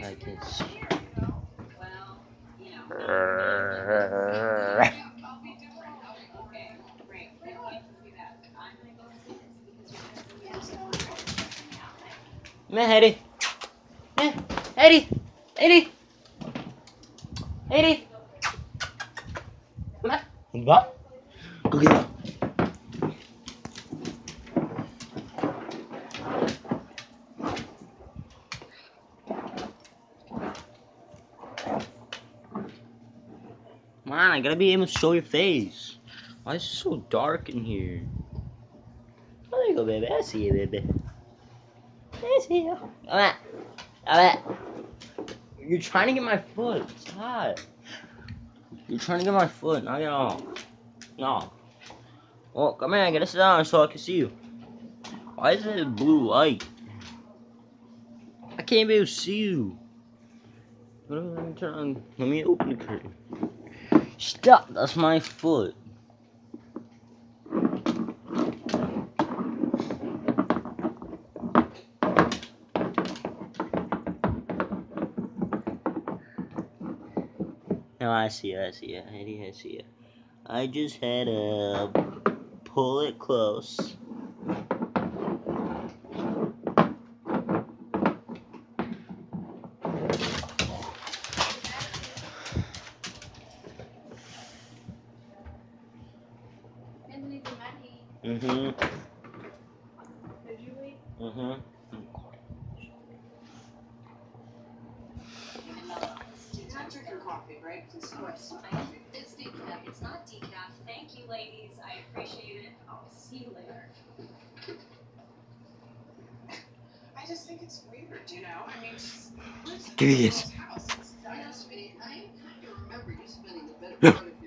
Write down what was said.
Like this. Man, Eddie. Man, Eddie. Eddie. Eddie. Come on. What? Go get him. Man, I gotta be able to show your face. Why is it so dark in here? Oh, there you go, baby. I see you, baby. I see you. Come on. Come on. You're trying to get my foot. Stop. You're trying to get my foot. Knock it off. No. Well, come here. Get us down so I can see you. Why is it blue light? I can't be able to see you. Let me turn. Let me open the curtain. Stop. That's my foot. No, I see it, I see it, I, I see it. I just had to pull it close. Mm-hmm. Mm-hmm. You're not drinking coffee, right? Of course. It's decaf. It's not decaf. Thank you, ladies. I appreciate it. I'll see you later. I just think it's weird, you know? I mean, she's lives in Give me this. house. You know, I kind of remember you spending the better part of